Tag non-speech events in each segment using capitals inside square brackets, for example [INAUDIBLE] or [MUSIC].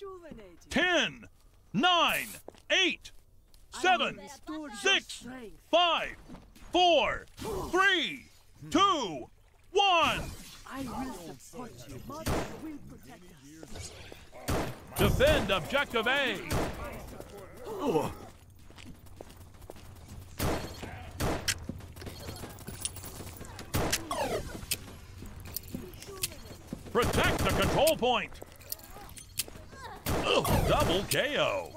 Rejuvenating. Ten, nine, eight, seven, six, five, four, three, two, one. I will support you. Mother will protect us. Defend objective A. Protect the control point. Double KO.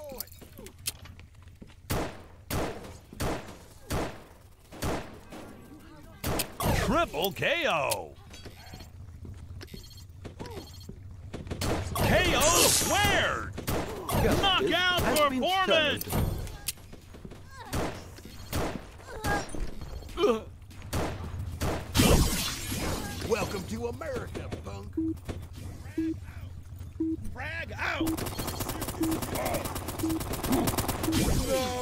Triple KO. KO squared. Knockout performance. Welcome to America,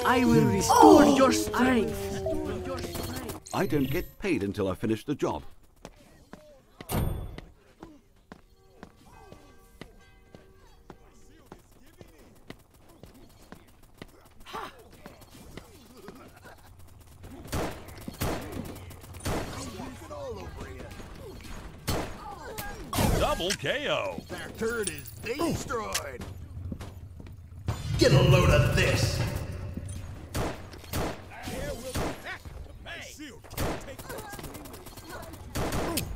I will restore oh, your strength. Your strength. I don't get paid until I finish the job. Get all over you. Double KO. That turret is oh. destroyed. Get a load of this. Shield can't take much more. Shield is giving in.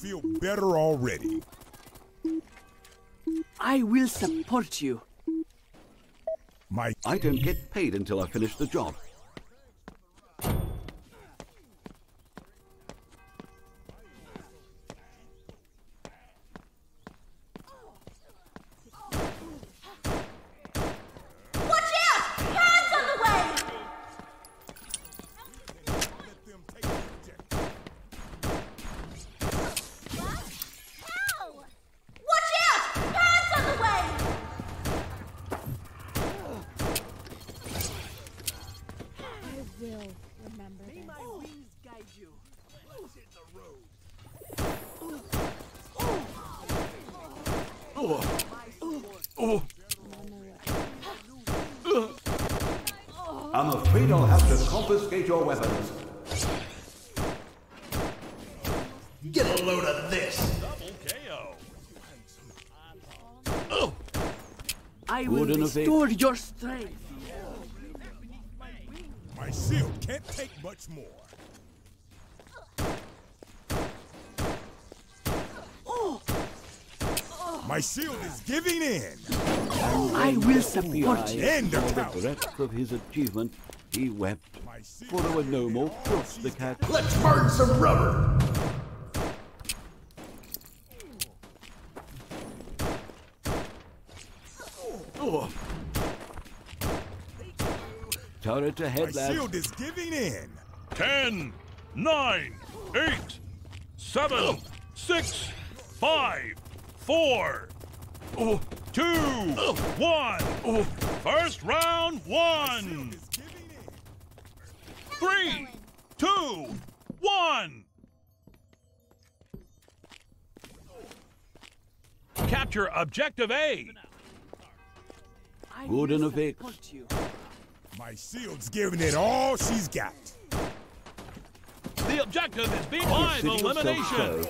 feel better already. I will support you. My I don't get paid until I finish the job. Will remember May this. my oh. wings guide you. Oh. Oh. I'm afraid I'll have to confiscate your weapons. Get a load of this. Double KO. I will Good innovate. restore your strength. My shield can't take much more. My shield is giving in. I will support you. End of For the town. breadth of his achievement, he wept, for there were no more frosts the cat. Let's burn some rubber. Turret My ahead, lads. shield is giving in. Ten, nine, eight, seven, six, five, four, two, one. First round one. Is giving in. Three, two, one. Capture objective A. I Good will innovate. support you. My shield's giving it all she's got. The objective is being live City elimination.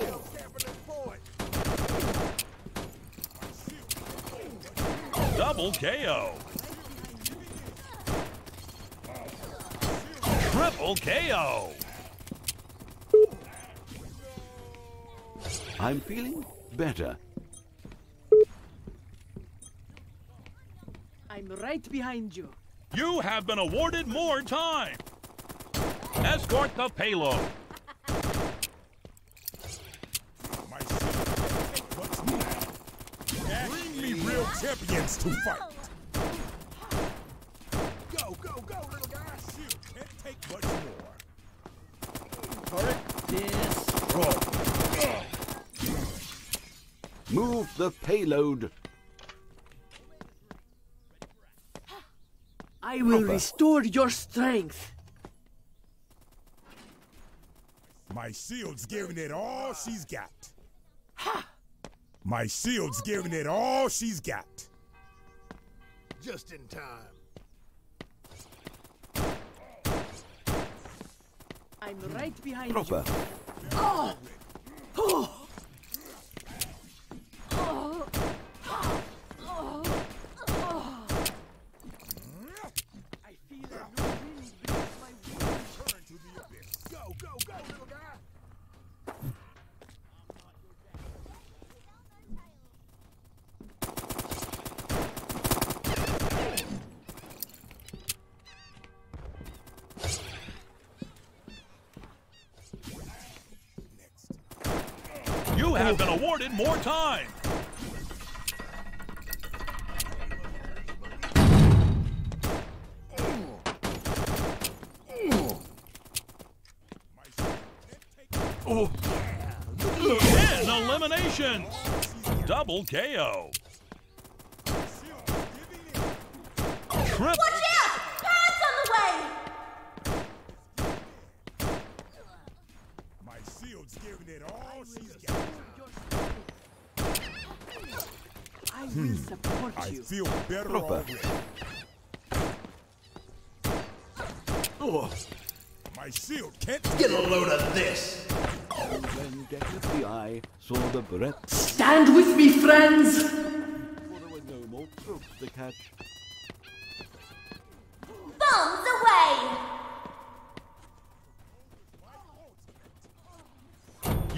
Double KO. Triple KO. I'm feeling better. I'm right behind you. You have been awarded more time. Escort the payload. My shield can't take much more. Bring me real champions to fight. Go, go, go, little guy. My shield can't take much more. Move the payload. I will Proper. restore your strength. My shield's giving it all she's got. My shield's giving it all she's got. Just in time. I'm right behind Proper. you. Oh. Oh. You have been awarded more time. Take Ten eliminations. Double KO. Triple. Shield's giving it all she's got. I will hmm. support I you. feel better Proper. already. My shield can't Get a load of this. When Death of the Eye saw the breath, Stand with me, friends! for there were no more throats to catch. Bombs away!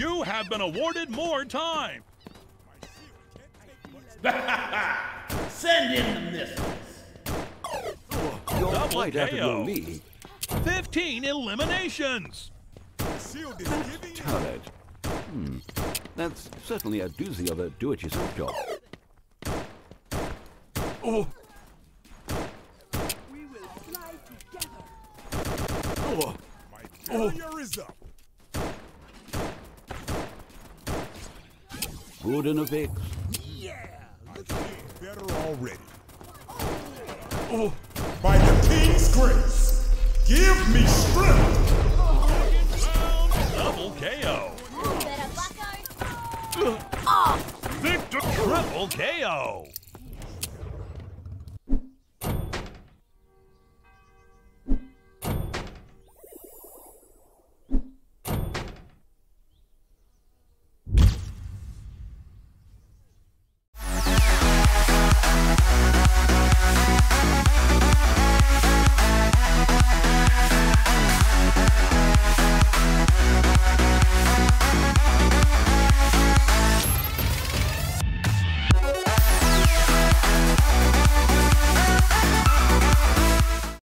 You have been awarded more time. [LAUGHS] Send in the missiles. You're Double quite out of your 15 eliminations. shield is giving it. Turret. Hmm. That's certainly a doozy of a do-it-yourself job. Oh, We will fly together. oh, My barrier is up. Good in a fix. I feel better already. Oh, By the king's grace, give me strength. Round Double KO. Better. Oh. Victor. Triple KO.